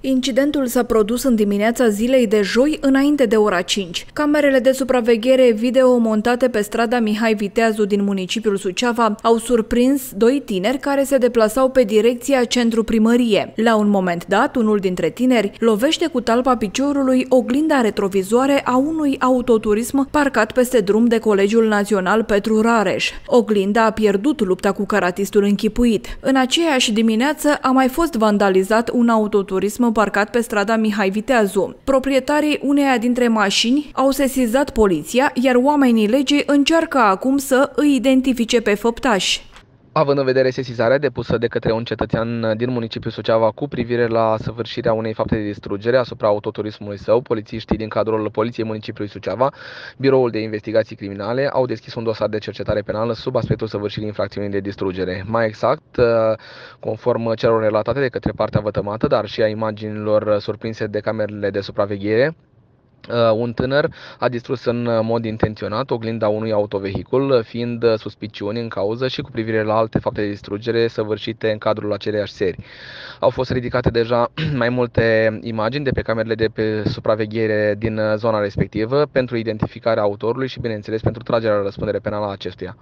Incidentul s-a produs în dimineața zilei de joi, înainte de ora 5. Camerele de supraveghere video montate pe strada Mihai Viteazu din municipiul Suceava au surprins doi tineri care se deplasau pe direcția centru primărie. La un moment dat, unul dintre tineri lovește cu talpa piciorului oglinda retrovizoare a unui autoturism parcat peste drum de Colegiul Național Petru Rareș. Oglinda a pierdut lupta cu caratistul închipuit. În aceeași dimineață a mai fost vandalizat un autoturism parcat pe strada Mihai Viteazu. Proprietarii uneia dintre mașini au sesizat poliția, iar oamenii legii încearcă acum să îi identifice pe făptași. Având în vedere sesizarea depusă de către un cetățean din municipiul Suceava cu privire la săvârșirea unei fapte de distrugere asupra autoturismului său, polițiștii din cadrul Poliției Municipiului Suceava, Biroul de Investigații Criminale, au deschis un dosar de cercetare penală sub aspectul săvârșirii infracțiunii de distrugere. Mai exact, conform celor relatate de către partea vătămată, dar și a imaginilor surprinse de camerele de supraveghere, Uh, un tânăr a distrus în mod intenționat oglinda unui autovehicul, fiind suspiciuni în cauză și cu privire la alte fapte de distrugere săvârșite în cadrul aceleiași serii. Au fost ridicate deja mai multe imagini de pe camerele de pe supraveghere din zona respectivă pentru identificarea autorului și, bineînțeles, pentru tragerea la răspundere penală a acestuia.